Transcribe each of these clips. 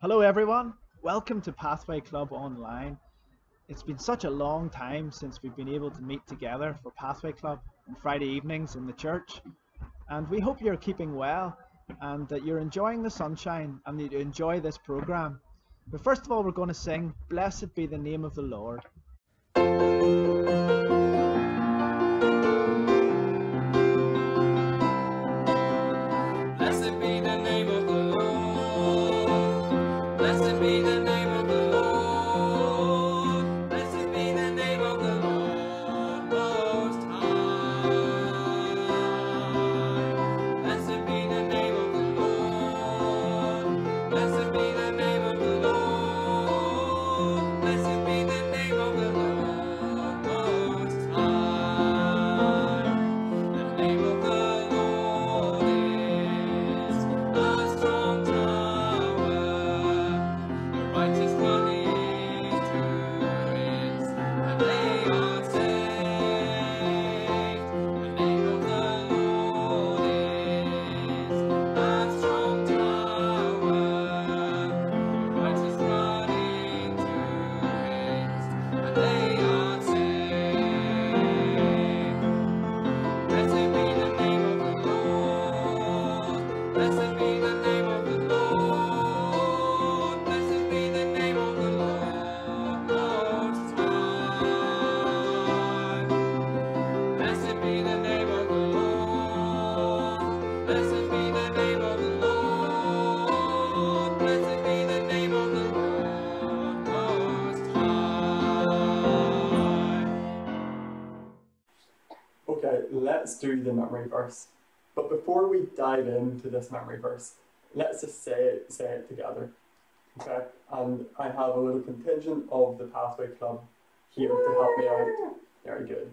Hello, everyone. Welcome to Pathway Club Online. It's been such a long time since we've been able to meet together for Pathway Club on Friday evenings in the church. And we hope you're keeping well and that you're enjoying the sunshine and that you enjoy this program. But first of all, we're going to sing Blessed be the name of the Lord. Let's do the memory verse. But before we dive into this memory verse, let's just say it, say it together. Okay, and I have a little contingent of the Pathway Club here to help me out. Very good.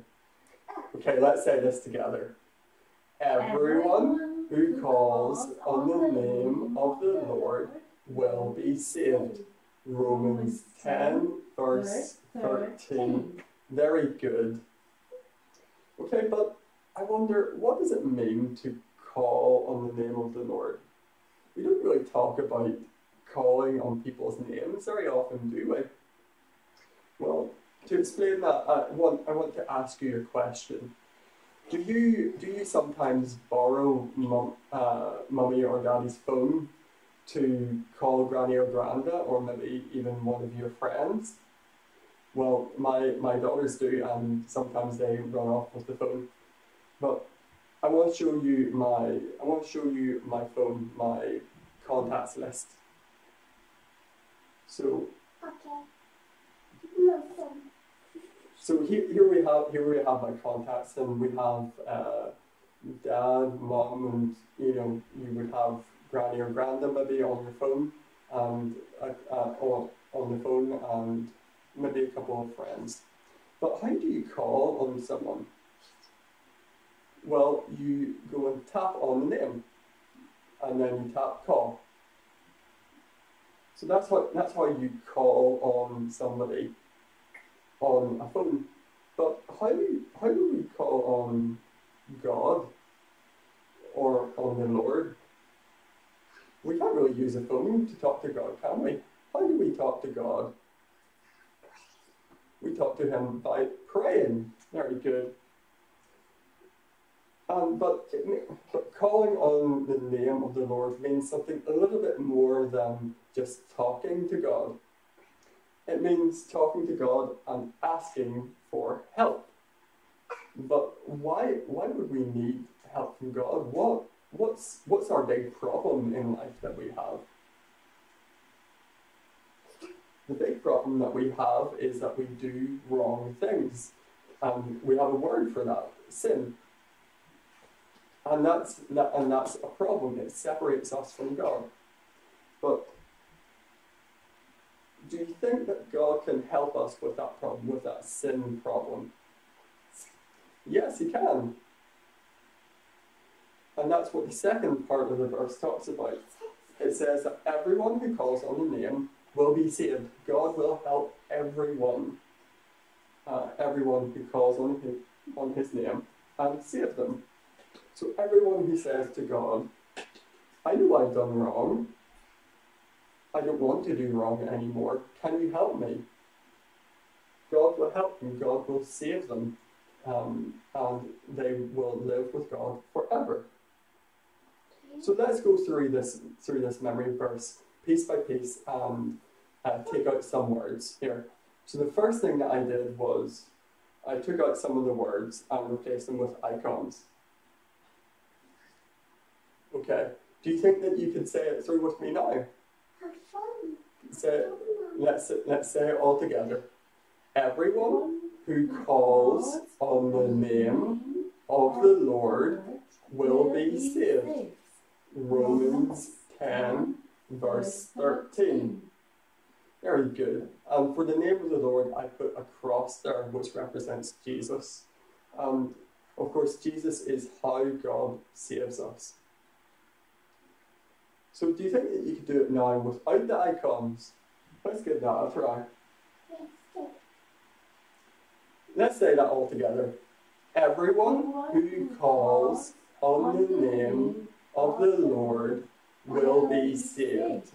Okay, let's say this together. Everyone who calls on the name of the Lord will be saved. Romans 10, verse 13. Very good. Okay, but I wonder, what does it mean to call on the name of the Lord? We don't really talk about calling on people's names very often, do we? Well, to explain that, I want, I want to ask you a question. Do you do you sometimes borrow uh, mummy or daddy's phone to call granny or granda, or maybe even one of your friends? Well, my, my daughters do, and sometimes they run off with the phone. But I want to show you my I want to show you my phone, my contacts list. So Okay. So here, here we have here we have my contacts, and we have uh, dad, mom, and you know you would have granny or granda maybe on your phone, and uh, uh, on on the phone, and maybe a couple of friends. But how do you call on someone? Well, you go and tap on the name, and then you tap call. So that's how that's how you call on somebody on a phone. But how how do we call on God or on the Lord? We can't really use a phone to talk to God, can we? How do we talk to God? We talk to Him by praying. Very good. Um, but, but calling on the name of the Lord means something a little bit more than just talking to God. It means talking to God and asking for help. But why why would we need help from God? What what's what's our big problem in life that we have? The big problem that we have is that we do wrong things. And we have a word for that, sin. And that's that, and that's a problem. It separates us from God. But do you think that God can help us with that problem, with that sin problem? Yes, He can. And that's what the second part of the verse talks about. It says that everyone who calls on the name will be saved. God will help everyone, uh, everyone who calls on his, on His name, and save them. So everyone who says to God, I know I've done wrong, I don't want to do wrong anymore. Can you help me? God will help them. God will save them. Um, and they will live with God forever. So let's go through this through this memory verse piece by piece and uh, take out some words here. So the first thing that I did was I took out some of the words and replaced them with icons. Okay. Do you think that you can say it through with me now? Have fun. Say let's let's say it all together. Everyone who calls on the name of the Lord will be saved. Romans 10, verse 13. Very good. And for the name of the Lord, I put a cross there, which represents Jesus. And of course, Jesus is how God saves us. So, do you think that you could do it now without the icons? Let's give that a try. Let's say that all together. Everyone who calls on the name of the Lord will be saved.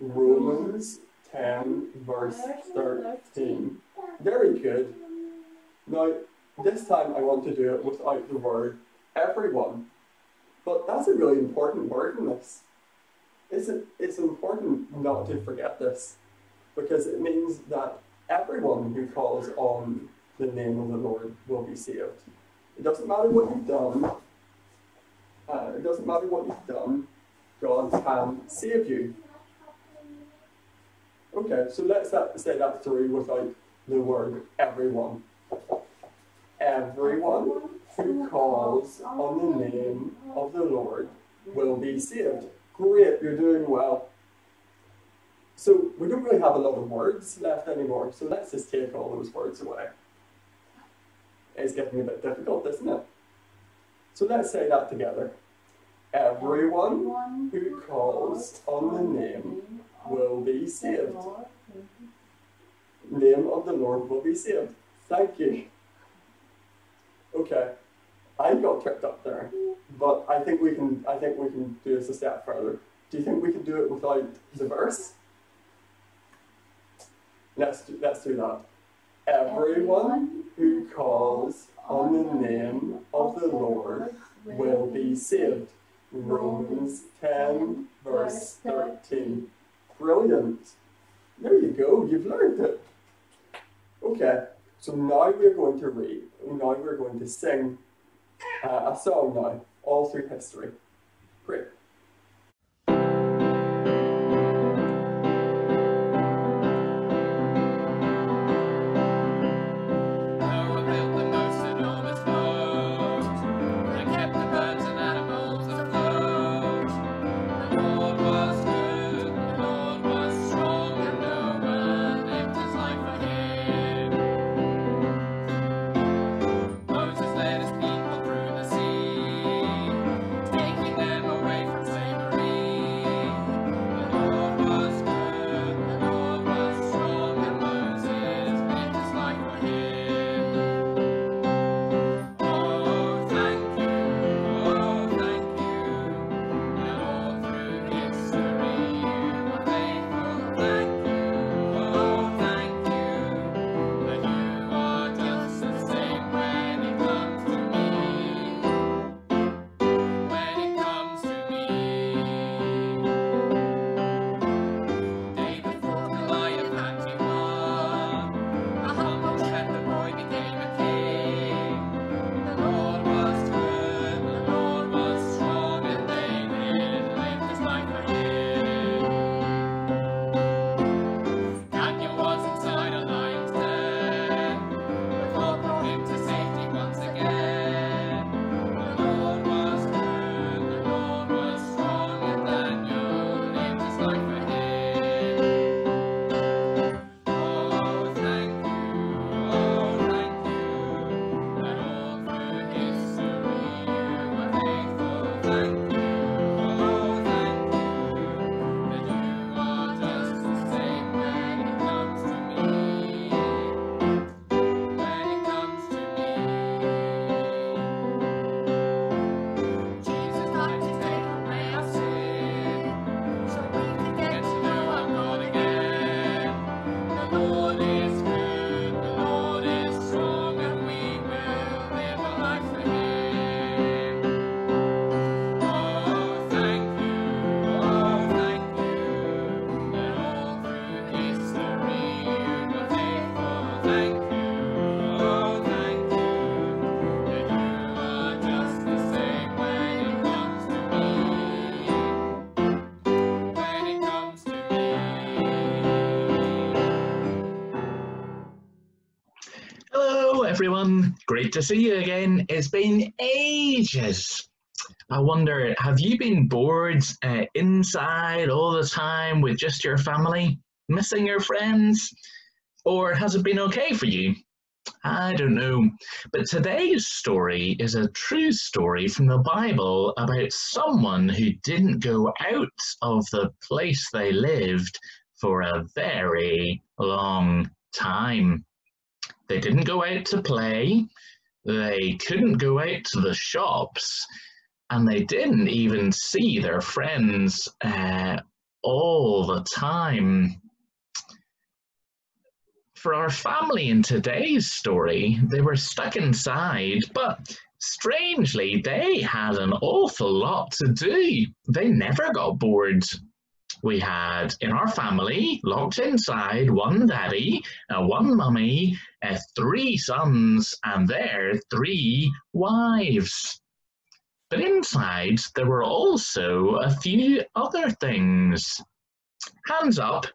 Romans 10, verse 13. Very good. Now, this time I want to do it without the word everyone. But that's a really important word in this. It's, it's important not to forget this because it means that everyone who calls on the name of the Lord will be saved. It doesn't matter what you've done, uh, it doesn't matter what you've done, God can save you. Okay, so let's say that through without the word everyone. Everyone who calls on the name of the Lord will be saved. Great, you're doing well. So we don't really have a lot of words left anymore, so let's just take all those words away. It's getting a bit difficult, isn't it? So let's say that together. Everyone who calls on the name will be saved. Name of the Lord will be saved. Thank you. Okay, I got tripped up there, but I think we can. I think we can do this a step further. Do you think we can do it without the verse? Let's do, let's do that. Everyone who calls on the name of the Lord will be saved. Romans 10, verse 13. Brilliant. There you go, you've learned it. Okay, so now we're going to read, now we're going to sing uh, a song now, all through history. Great. Everyone. Great to see you again. It's been ages. I wonder, have you been bored uh, inside all the time with just your family, missing your friends? Or has it been okay for you? I don't know. But today's story is a true story from the Bible about someone who didn't go out of the place they lived for a very long time. They didn't go out to play, they couldn't go out to the shops, and they didn't even see their friends uh, all the time. For our family in today's story, they were stuck inside, but strangely, they had an awful lot to do. They never got bored. We had in our family, locked inside, one daddy, uh, one mummy, uh, three sons, and their three wives. But inside, there were also a few other things. Hands up,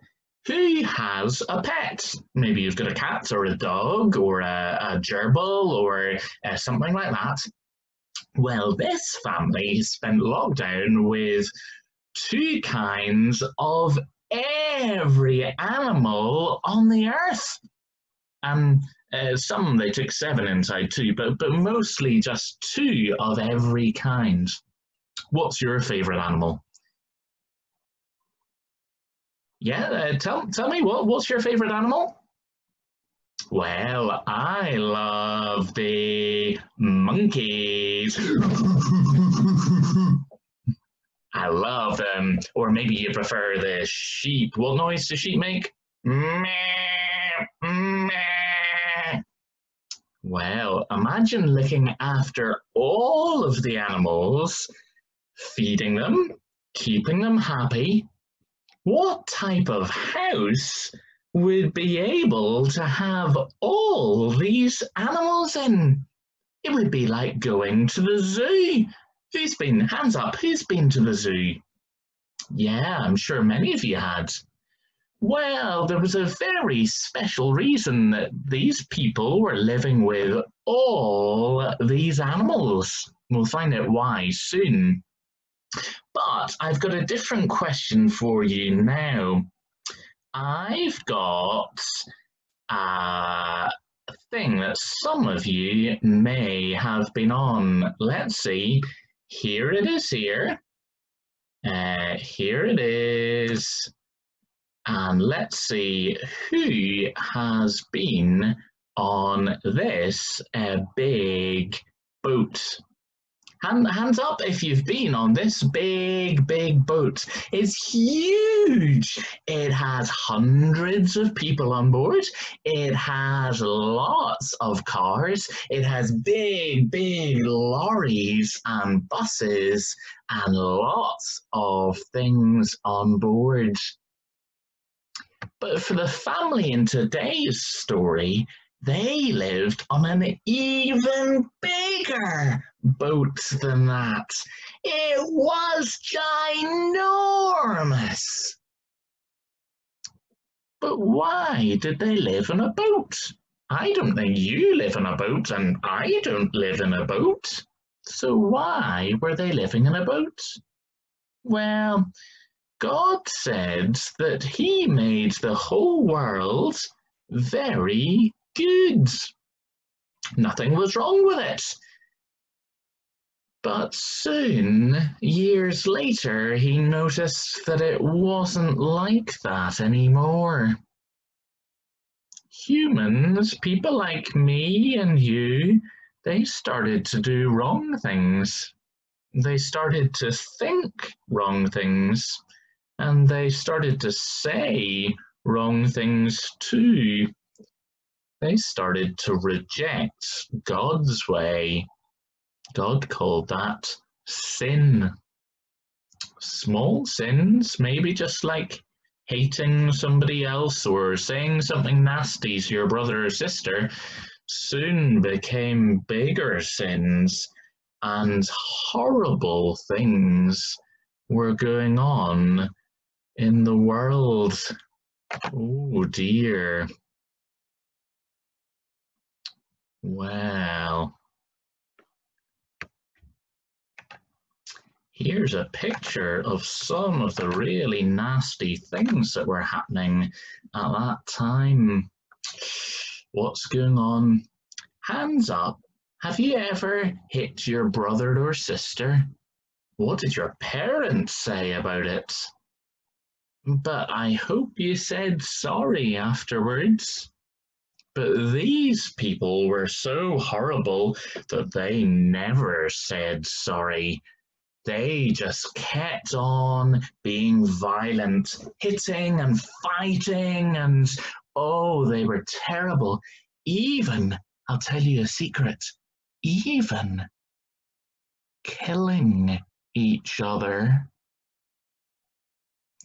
who has a pet? Maybe you've got a cat or a dog or a, a gerbil or uh, something like that. Well, this family spent lockdown with two kinds of every animal on the earth. And uh, some they took seven inside too, but, but mostly just two of every kind. What's your favorite animal? Yeah, uh, tell, tell me, what, what's your favorite animal? Well, I love the monkeys. I love them. Or maybe you prefer the sheep. What noise do sheep make? Meh, meh. Well, imagine looking after all of the animals, feeding them, keeping them happy. What type of house would be able to have all these animals in? It would be like going to the zoo Who's been, hands up, who's been to the zoo? Yeah, I'm sure many of you had. Well, there was a very special reason that these people were living with all these animals. We'll find out why soon. But I've got a different question for you now. I've got uh, a thing that some of you may have been on. Let's see here it is here. Uh, here it is. And let's see who has been on this uh, big boat. Hand, hands up if you've been on this big, big boat. It's huge. It has hundreds of people on board. It has lots of cars. It has big, big lorries and buses and lots of things on board. But for the family in today's story, they lived on an even bigger boat than that. It was ginormous. But why did they live in a boat? I don't think you live in a boat, and I don't live in a boat. So why were they living in a boat? Well, God said that He made the whole world very good. Nothing was wrong with it. But soon, years later, he noticed that it wasn't like that anymore. Humans, people like me and you, they started to do wrong things. They started to think wrong things, and they started to say wrong things too they started to reject God's way. God called that sin. Small sins, maybe just like hating somebody else or saying something nasty to your brother or sister, soon became bigger sins and horrible things were going on in the world. Oh dear. Well, here's a picture of some of the really nasty things that were happening at that time. What's going on? Hands up. Have you ever hit your brother or sister? What did your parents say about it? But I hope you said sorry afterwards. But these people were so horrible that they never said sorry. They just kept on being violent, hitting and fighting, and oh, they were terrible. Even, I'll tell you a secret, even killing each other.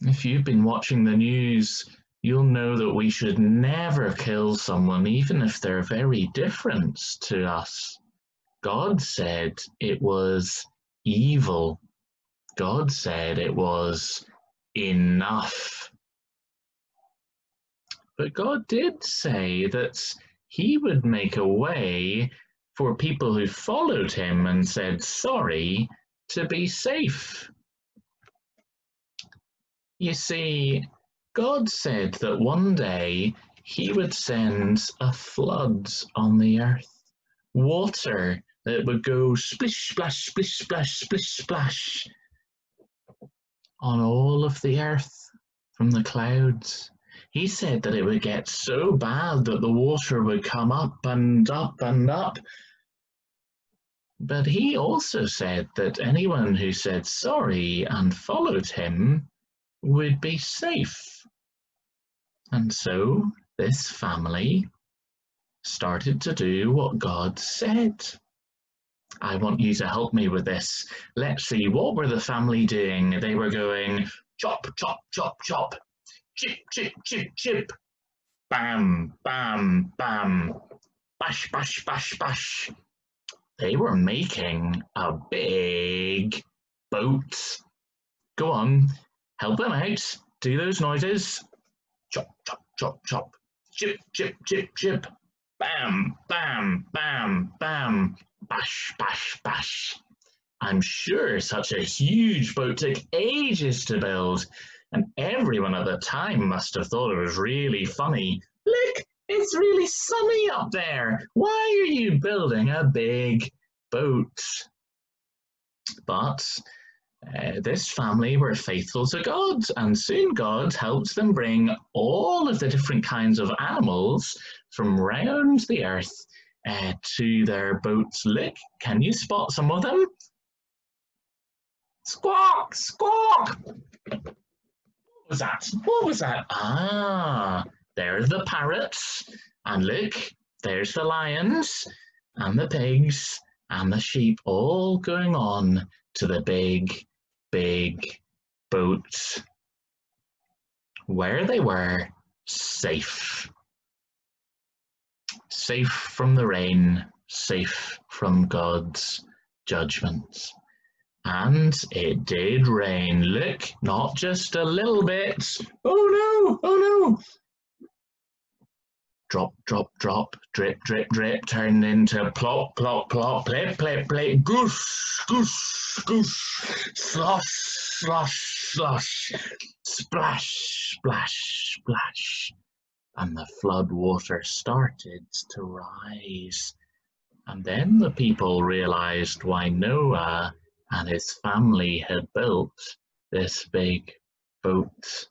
If you've been watching the news, you'll know that we should never kill someone, even if they're very different to us. God said it was evil. God said it was enough. But God did say that He would make a way for people who followed Him and said sorry to be safe. You see, God said that one day He would send a flood on the earth, water that would go splish, splash, splish, splash, splish, splash on all of the earth from the clouds. He said that it would get so bad that the water would come up and up and up. But he also said that anyone who said sorry and followed him would be safe. And so this family started to do what God said. I want you to help me with this. Let's see, what were the family doing? They were going chop, chop, chop, chop, chip, chip, chip, chip, bam, bam, bam, bash, bash, bash, bash. They were making a big boat. Go on, help them out. Do those noises. Chop, chop, chop, chop. Chip, chip, chip, chip. Bam, bam, bam, bam. Bash, bash, bash. I'm sure such a huge boat took ages to build, and everyone at the time must have thought it was really funny. Look, it's really sunny up there. Why are you building a big boat? But uh, this family were faithful to God, and soon God helped them bring all of the different kinds of animals from round the earth uh, to their boats. Look, can you spot some of them? Squawk, squawk! What was that? What was that? Ah, there's the parrots, and look, there's the lions, and the pigs, and the sheep, all going on to the big, big boat where they were safe. Safe from the rain, safe from God's judgment. And it did rain. Look, not just a little bit. Oh no, oh no. Drop, drop, drop, drip, drip, drip, turned into plop, plop, plop, plip, plip, plip, goose, goose, goose, slosh, slosh, slosh, splash, splash, splash. And the flood water started to rise. And then the people realized why Noah and his family had built this big boat.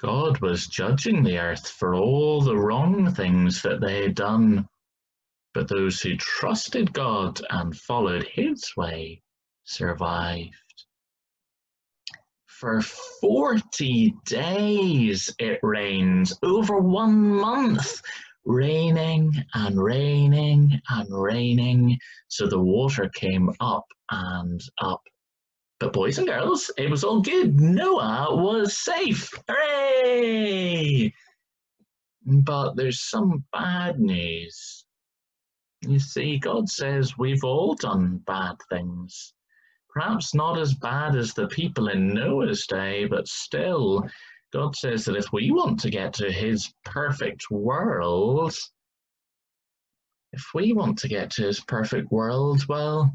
God was judging the earth for all the wrong things that they had done. But those who trusted God and followed his way survived. For 40 days it rained, over one month, raining and raining and raining. So the water came up and up but boys and girls, it was all good. Noah was safe. Hooray! But there's some bad news. You see, God says we've all done bad things. Perhaps not as bad as the people in Noah's day, but still, God says that if we want to get to his perfect world, if we want to get to his perfect world, well,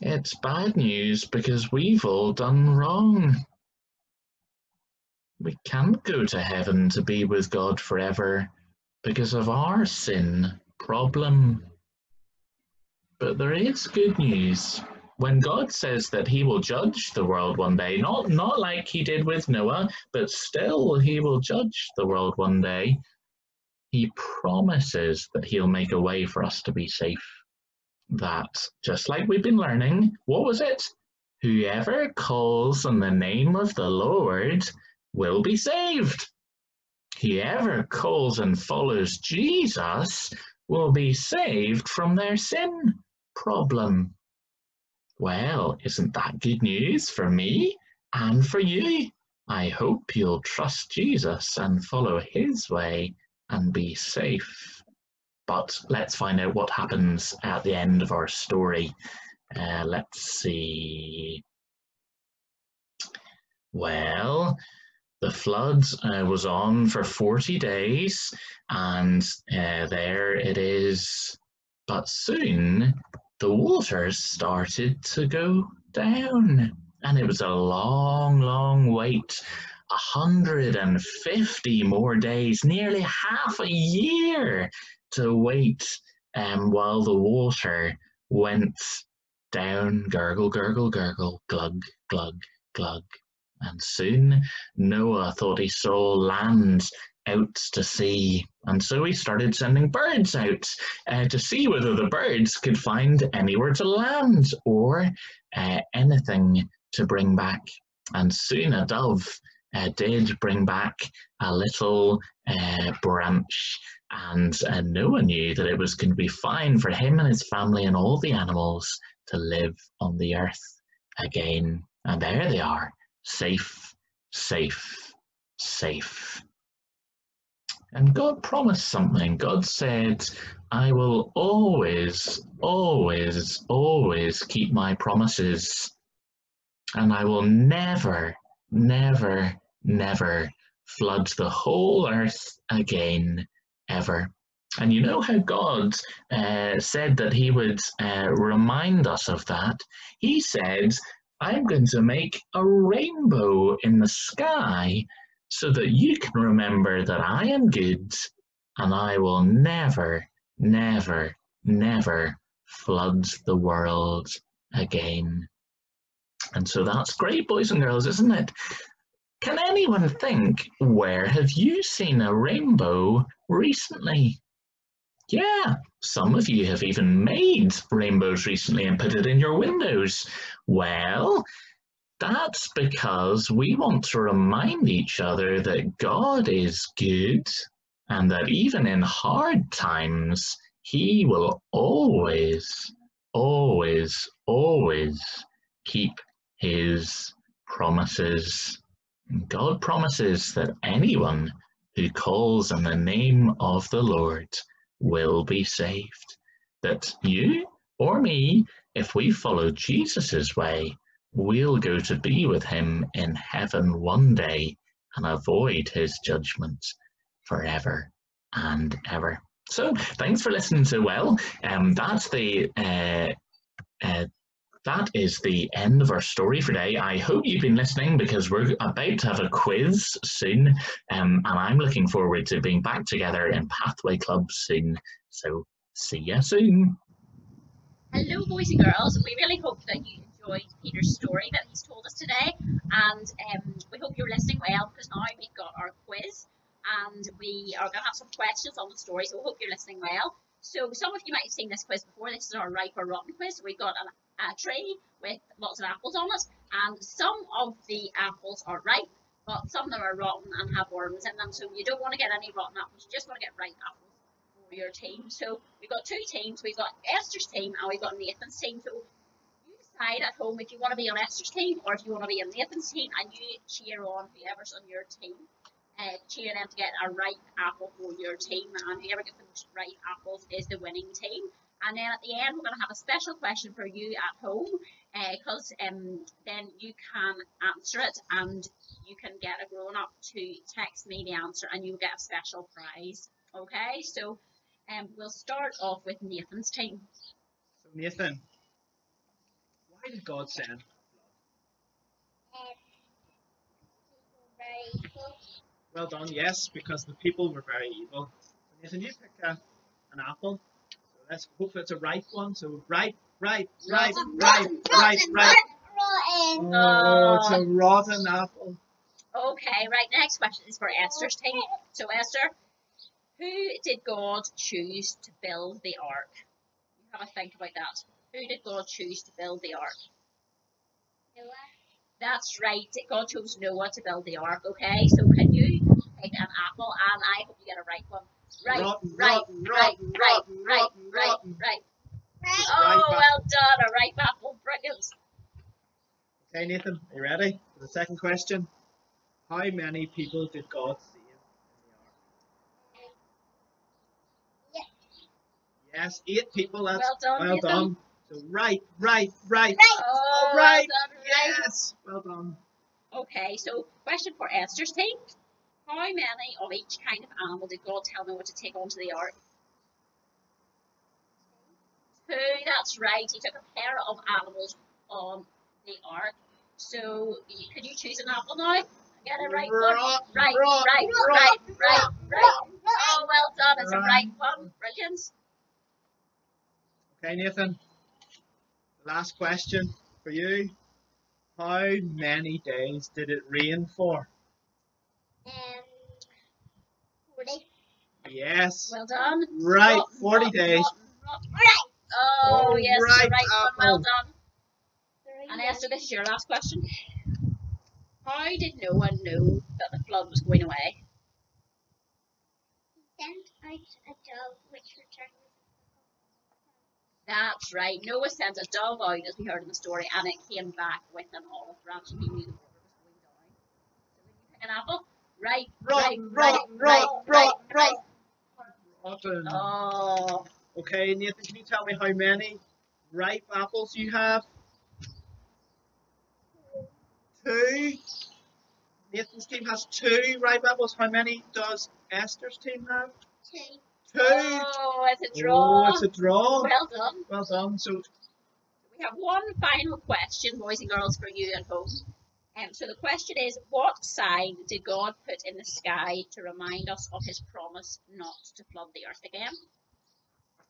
it's bad news because we've all done wrong. We can't go to heaven to be with God forever because of our sin problem. But there is good news. When God says that he will judge the world one day, not, not like he did with Noah, but still he will judge the world one day, he promises that he'll make a way for us to be safe. That, just like we've been learning, what was it? Whoever calls on the name of the Lord will be saved. Whoever calls and follows Jesus will be saved from their sin problem. Well, isn't that good news for me and for you? I hope you'll trust Jesus and follow his way and be safe. But let's find out what happens at the end of our story. Uh, let's see. Well, the flood uh, was on for 40 days, and uh, there it is. But soon the waters started to go down, and it was a long, long wait 150 more days, nearly half a year to wait um, while the water went down, gurgle, gurgle, gurgle, glug, glug, glug. And soon Noah thought he saw land out to sea. And so he started sending birds out uh, to see whether the birds could find anywhere to land or uh, anything to bring back. And soon a dove uh, did bring back a little uh, branch, and uh, one knew that it was going to be fine for him and his family and all the animals to live on the earth again. And there they are, safe, safe, safe. And God promised something. God said, I will always, always, always keep my promises. And I will never, never, never flood the whole earth again, ever. And you know how God uh, said that He would uh, remind us of that? He said, I'm going to make a rainbow in the sky so that you can remember that I am good and I will never, never, never flood the world again. And so that's great, boys and girls, isn't it? Can anyone think where have you seen a rainbow recently? Yeah, some of you have even made rainbows recently and put it in your windows. Well, that's because we want to remind each other that God is good and that even in hard times, He will always, always, always keep His promises. God promises that anyone who calls on the name of the Lord will be saved. That you or me, if we follow Jesus' way, we'll go to be with him in heaven one day and avoid his judgment forever and ever. So, thanks for listening so well. Um, that's the uh, uh, that is the end of our story for today. I hope you've been listening because we're about to have a quiz soon, um, and I'm looking forward to being back together in Pathway Club soon. So, see you soon. Hello, boys and girls. We really hope that you enjoyed Peter's story that he's told us today, and um, we hope you're listening well because now we've got our quiz, and we are going to have some the story. So we hope you're listening well. So some of you might have seen this quiz before. This is our ripe or rotten quiz. We've got an, a tray with lots of apples on it, and some of the apples are ripe, but some of them are rotten and have worms in them. So you don't want to get any rotten apples. You just want to get ripe apples for your team. So we've got two teams. We've got Esther's team and we've got Nathan's team. So you decide at home if you want to be on Esther's team or if you want to be on Nathan's team, and you cheer on whoever's on your team. Uh, cheer them to get a ripe apple for your team, and whoever gets the most ripe apples is the winning team. And then at the end, we're going to have a special question for you at home, because um, then you can answer it, and you can get a grown up to text me the answer, and you'll get a special prize. Okay, so Um, we'll start off with Nathan's team. So Nathan, why did God send? Well done. Yes, because the people were very evil. So Nathan, you pick a, an apple. So let's hope it's a ripe one. So ripe, ripe, ripe, ripe, ripe, ripe. Oh, it's a rotten apple. Okay, right. Next question is for Esther's team. So Esther, who did God choose to build the ark? You have a think about that. Who did God choose to build the ark? That's right. God chose Noah to build the ark. Okay, so can you pick an apple? And I hope you get a right one. Right, right, right, right, right, oh, right, right. Oh, well done. A ripe apple. Brilliant. Okay, Nathan, are you ready for the second question? How many people did God save in the ark? Yes, eight people. That's Well done, well Nathan. done. So right, right, right. Oh, All right. well done, right. Yes, well done. Okay, so question for Esther's team. How many of each kind of animal did God tell Noah to take onto the ark? Two, that's right. He took a pair of animals on the ark. So, you, could you choose an apple now? Get it right one. Right, Right, right, right, right, right, right. Oh, well done. It's a right one. Brilliant. Okay, Nathan. Last question for you. How many days did it rain for? Uh, Yes. Well done. Right, Rotten, 40 rotten, days. rotten, rotten. Oh, Oh, yes, right right one. Well apple. done. And Esther, this is your last question. How did Noah know that the flood was going away? Sent out a dove which returned. That's right. Noah sent a dove out, as we heard in the story, and it came back with an olive branch, and he knew the water was going down. So when you pick an apple, right, right, Rotten, right, rotten, right, rotten, right, rotten, right. Rotten. Oh, Okay, Nathan, can you tell me how many ripe apples you have? Two. Nathan's team has two ripe apples. How many does Esther's team have? Two. Two. oh, it's a draw. Oh, it's a draw. Well done. Well done. So, We have one final question, boys and girls, for you at home. Um, so the question is, what sign did God put in the sky to remind us of his promise not to flood the earth again?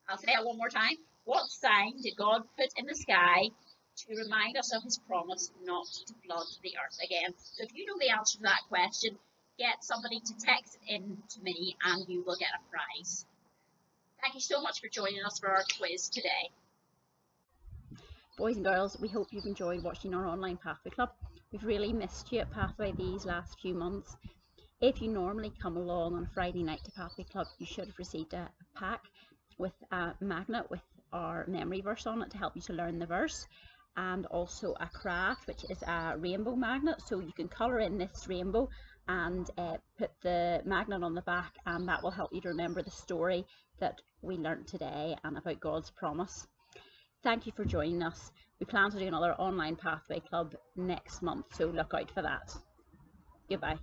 I'll say it one more time. What sign did God put in the sky to remind us of his promise not to flood the earth again? So if you know the answer to that question, get somebody to text it in to me and you will get a prize. Thank you so much for joining us for our quiz today. Boys and girls, we hope you've enjoyed watching our online Pathway Club. We've really missed you at Pathway these last few months. If you normally come along on a Friday night to Pathway Club, you should have received a pack with a magnet with our memory verse on it to help you to learn the verse and also a craft which is a rainbow magnet so you can colour in this rainbow and uh, put the magnet on the back and that will help you to remember the story that we learnt today and about God's promise. Thank you for joining us. We plan to do another online pathway club next month, so look out for that. Goodbye.